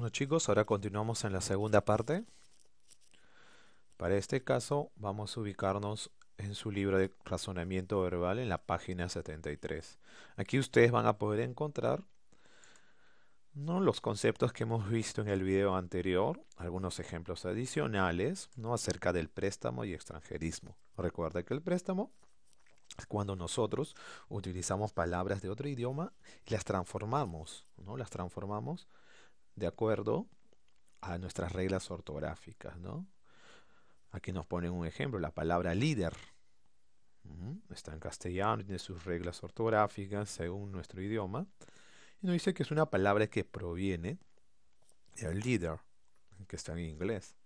Bueno chicos, ahora continuamos en la segunda parte. Para este caso vamos a ubicarnos en su libro de razonamiento verbal en la página 73. Aquí ustedes van a poder encontrar ¿no? los conceptos que hemos visto en el video anterior, algunos ejemplos adicionales ¿no? acerca del préstamo y extranjerismo. Recuerda que el préstamo es cuando nosotros utilizamos palabras de otro idioma y las transformamos, ¿no? las transformamos de acuerdo a nuestras reglas ortográficas, ¿no? Aquí nos ponen un ejemplo, la palabra líder. Está en castellano, tiene sus reglas ortográficas según nuestro idioma. Y nos dice que es una palabra que proviene del líder, que está en inglés.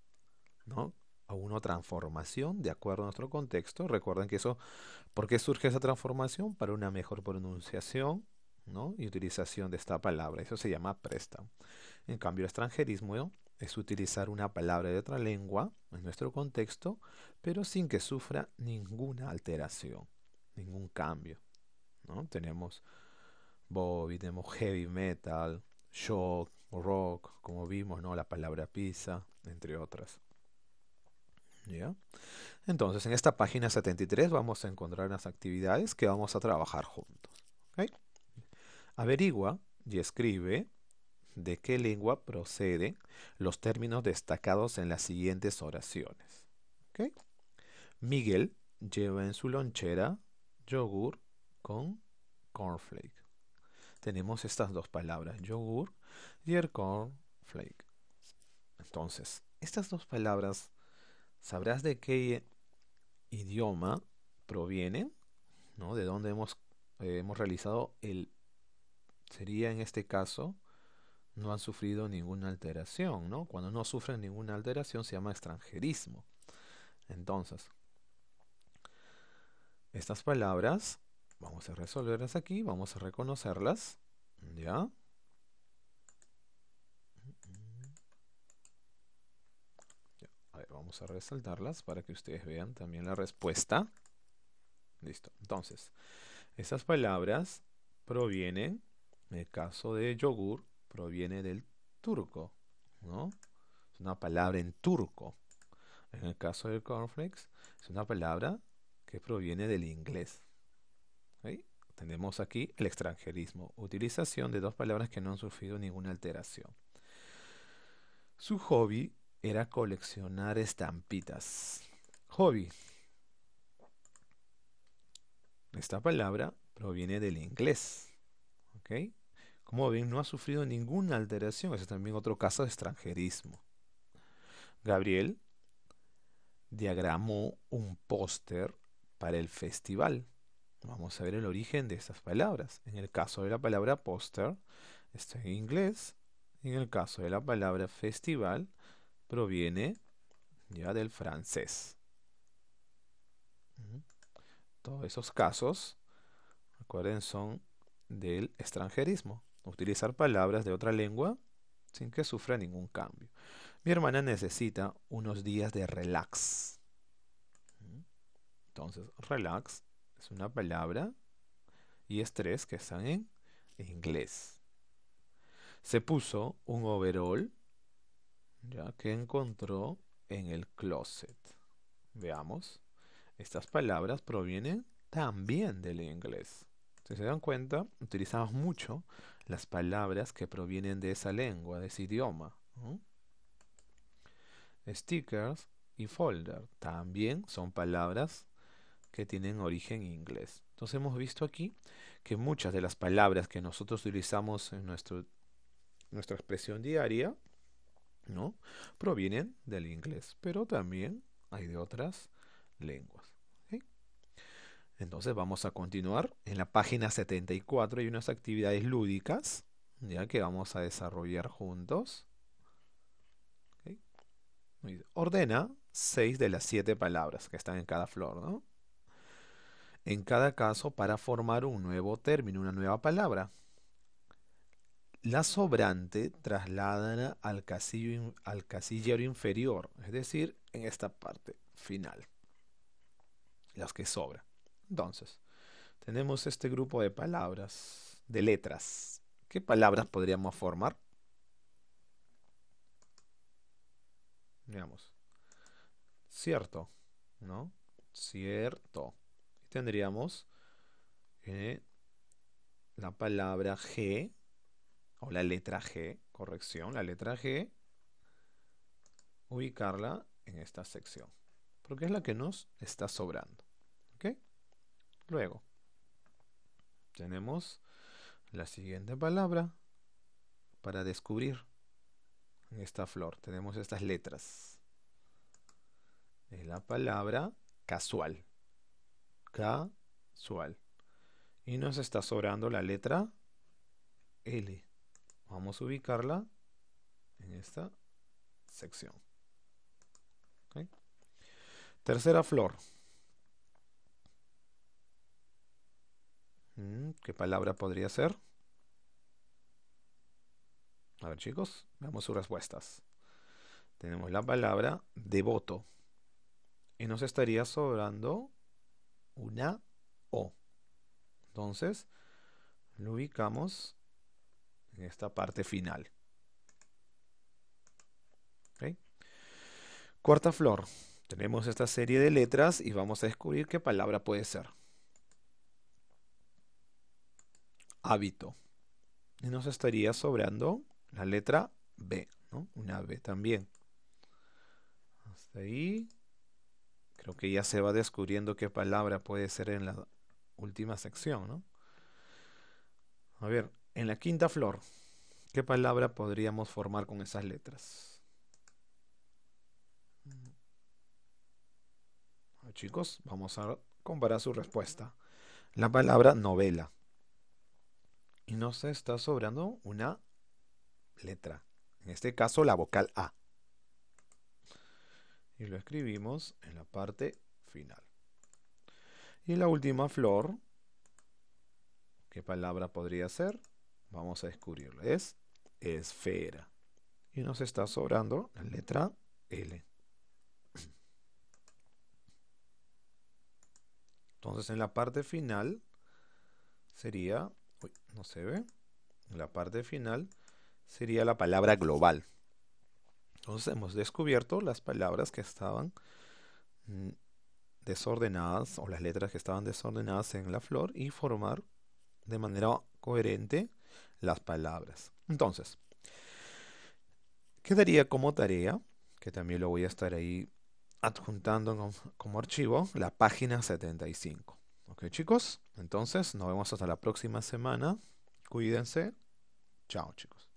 ¿no? A una transformación de acuerdo a nuestro contexto. Recuerden que eso, ¿por qué surge esa transformación? Para una mejor pronunciación ¿no? y utilización de esta palabra. Eso se llama préstamo. En cambio, extranjerismo es utilizar una palabra de otra lengua en nuestro contexto, pero sin que sufra ninguna alteración, ningún cambio. Tenemos Bobby, tenemos heavy metal, shock, rock, como vimos, ¿no? la palabra pizza, entre otras. Entonces, en esta página 73 vamos a encontrar unas actividades que vamos a trabajar juntos. Averigua y escribe de qué lengua proceden los términos destacados en las siguientes oraciones. Miguel lleva en su lonchera yogur con cornflake. Tenemos estas dos palabras, yogur y el cornflake. Entonces, estas dos palabras, ¿sabrás de qué idioma provienen? ¿De dónde hemos, eh, hemos realizado el... Sería en este caso no han sufrido ninguna alteración, ¿no? Cuando no sufren ninguna alteración se llama extranjerismo. Entonces, estas palabras, vamos a resolverlas aquí, vamos a reconocerlas, ¿ya? A ver, vamos a resaltarlas para que ustedes vean también la respuesta. Listo. Entonces, estas palabras provienen, en el caso de yogur, proviene del turco, ¿no? Es una palabra en turco. En el caso del cornflakes, es una palabra que proviene del inglés. Tenemos aquí el extranjerismo, utilización de dos palabras que no han sufrido ninguna alteración. Su hobby era coleccionar estampitas. Hobby. Esta palabra proviene del inglés. ¿ok? Como ven, no ha sufrido ninguna alteración. Ese es también otro caso de extranjerismo. Gabriel diagramó un póster para el festival. Vamos a ver el origen de estas palabras. En el caso de la palabra póster, está en inglés. En el caso de la palabra festival, proviene ya del francés. Todos esos casos, recuerden, son del extranjerismo utilizar palabras de otra lengua sin que sufra ningún cambio. Mi hermana necesita unos días de relax. Entonces, relax es una palabra y estrés que están en inglés. Se puso un overall ya que encontró en el closet. Veamos, estas palabras provienen también del inglés. Si se dan cuenta, utilizamos mucho las palabras que provienen de esa lengua, de ese idioma. Stickers y folder también son palabras que tienen origen inglés. Entonces hemos visto aquí que muchas de las palabras que nosotros utilizamos en nuestro, nuestra expresión diaria ¿no? provienen del inglés, pero también hay de otras lenguas. Entonces vamos a continuar. En la página 74 hay unas actividades lúdicas ya que vamos a desarrollar juntos. Ordena seis de las siete palabras que están en cada flor. ¿no? En cada caso para formar un nuevo término, una nueva palabra. La sobrante traslada al, al casillero inferior, es decir, en esta parte final. Las que sobran. Entonces, tenemos este grupo de palabras, de letras. ¿Qué palabras podríamos formar? Veamos. Cierto, ¿no? Cierto. Y tendríamos eh, la palabra G, o la letra G, corrección, la letra G, ubicarla en esta sección, porque es la que nos está sobrando. Luego, tenemos la siguiente palabra para descubrir esta flor. Tenemos estas letras. Es la palabra casual. Casual. Y nos está sobrando la letra L. Vamos a ubicarla en esta sección. Tercera flor. ¿Qué palabra podría ser? A ver chicos, veamos sus respuestas. Tenemos la palabra devoto. Y nos estaría sobrando una O. Entonces, lo ubicamos en esta parte final. Cuarta flor. Tenemos esta serie de letras y vamos a descubrir qué palabra puede ser. Hábito. Y nos estaría sobrando la letra B, ¿no? Una B también. Hasta ahí. Creo que ya se va descubriendo qué palabra puede ser en la última sección, ¿no? A ver, en la quinta flor, ¿qué palabra podríamos formar con esas letras? chicos, vamos a comparar su respuesta. La palabra novela. Y nos está sobrando una letra. En este caso, la vocal A. Y lo escribimos en la parte final. Y la última flor, ¿qué palabra podría ser? Vamos a descubrirlo. Es esfera. Y nos está sobrando la letra L. Entonces en la parte final sería, uy, no se ve, la parte final sería la palabra global. Entonces hemos descubierto las palabras que estaban mm, desordenadas o las letras que estaban desordenadas en la flor y formar de manera coherente las palabras. Entonces, quedaría como tarea, que también lo voy a estar ahí adjuntando como archivo, la página 75. Ok chicos, entonces nos vemos hasta la próxima semana. Cuídense. Chao chicos.